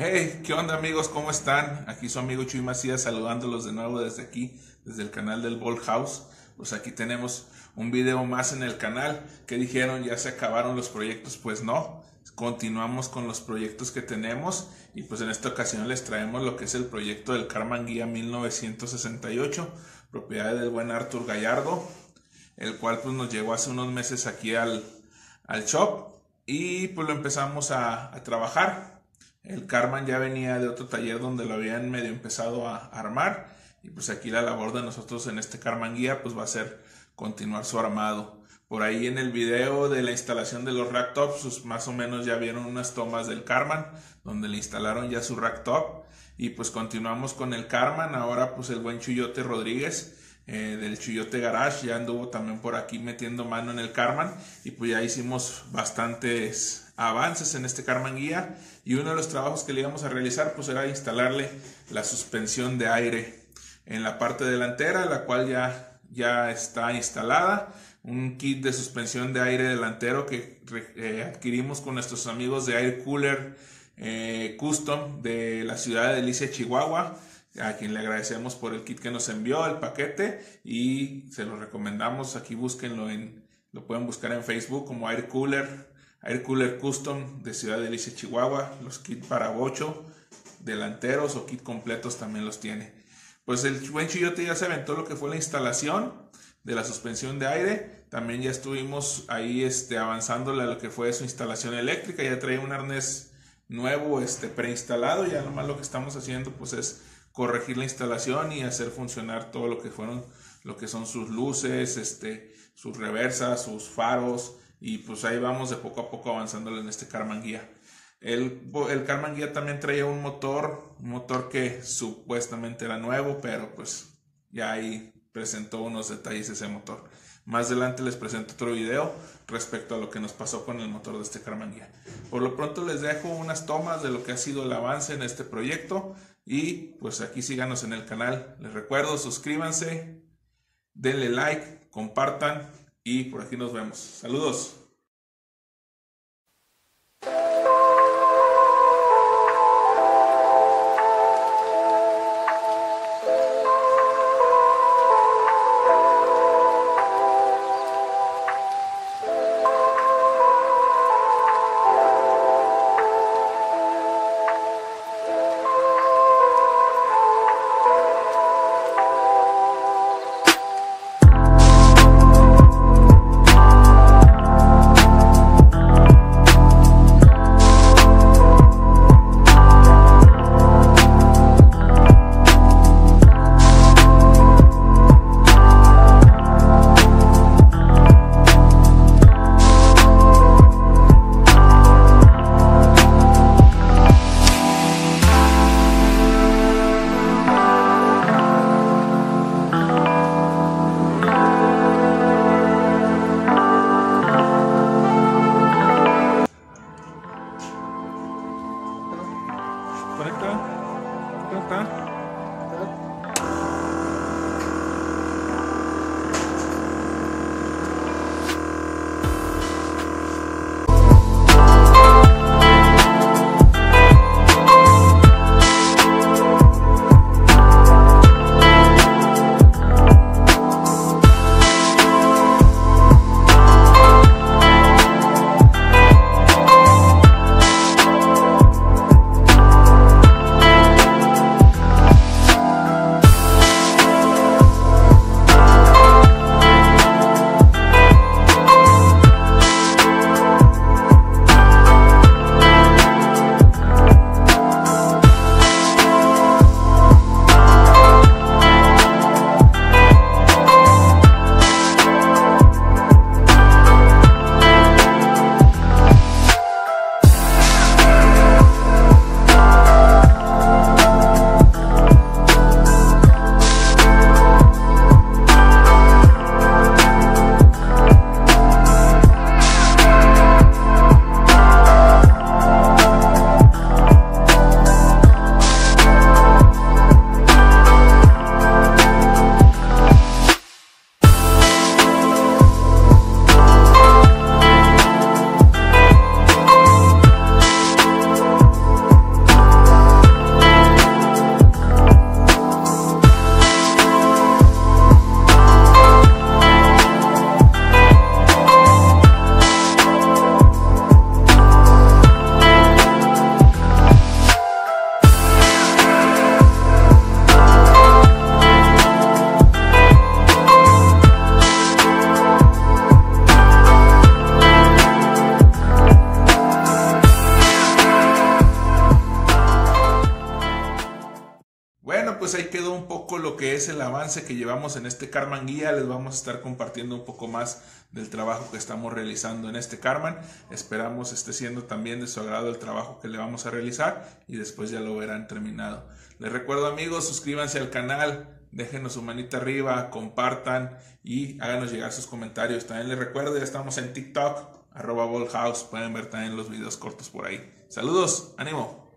Hey, ¿qué onda amigos? ¿Cómo están? Aquí su amigo Chuy Macías saludándolos de nuevo desde aquí, desde el canal del Ball House. Pues aquí tenemos un video más en el canal. ¿Qué dijeron? ¿Ya se acabaron los proyectos? Pues no, continuamos con los proyectos que tenemos y pues en esta ocasión les traemos lo que es el proyecto del Carman Guía 1968, propiedad del buen Arthur Gallardo, el cual pues nos llegó hace unos meses aquí al, al shop y pues lo empezamos a, a trabajar. El Carman ya venía de otro taller donde lo habían medio empezado a armar y pues aquí la labor de nosotros en este Carman Guía pues va a ser continuar su armado. Por ahí en el video de la instalación de los rack tops, pues más o menos ya vieron unas tomas del Carman, donde le instalaron ya su rack top. Y pues continuamos con el Carman, ahora pues el buen Chuyote Rodríguez eh, del Chuyote Garage ya anduvo también por aquí metiendo mano en el Carman y pues ya hicimos bastantes avances en este Carman Guía y uno de los trabajos que le íbamos a realizar pues era instalarle la suspensión de aire en la parte delantera, la cual ya, ya está instalada un kit de suspensión de aire delantero que eh, adquirimos con nuestros amigos de Air Cooler eh, Custom de la ciudad de Delicia, Chihuahua, a quien le agradecemos por el kit que nos envió, el paquete, y se lo recomendamos. Aquí búsquenlo en, lo pueden buscar en Facebook como Air Cooler, Air Cooler Custom de Ciudad de Delicia, Chihuahua. Los kits para bocho, delanteros o kit completos también los tiene. Pues el buen Chiyote ya se aventó lo que fue la instalación de la suspensión de aire. También ya estuvimos ahí este, avanzando lo que fue su instalación eléctrica. Ya trae un arnés nuevo este, preinstalado. Ya nomás lo que estamos haciendo pues es corregir la instalación y hacer funcionar todo lo que fueron, lo que son sus luces, este, sus reversas, sus faros. Y pues ahí vamos de poco a poco avanzándole en este Carman Guía. El, el Carman Guía también traía un motor, un motor que supuestamente era nuevo, pero pues ya ahí presentó unos detalles ese motor. Más adelante les presento otro video respecto a lo que nos pasó con el motor de este Carman Guía. Por lo pronto les dejo unas tomas de lo que ha sido el avance en este proyecto y pues aquí síganos en el canal. Les recuerdo, suscríbanse, denle like, compartan y por aquí nos vemos. Saludos. Poco lo que es el avance que llevamos en este Carman Guía. Les vamos a estar compartiendo un poco más del trabajo que estamos realizando en este Carman. Esperamos esté siendo también de su agrado el trabajo que le vamos a realizar y después ya lo verán terminado. Les recuerdo amigos, suscríbanse al canal, déjenos su manita arriba, compartan y háganos llegar sus comentarios. También les recuerdo, ya estamos en TikTok, arroba Ballhouse, pueden ver también los videos cortos por ahí. Saludos, ánimo.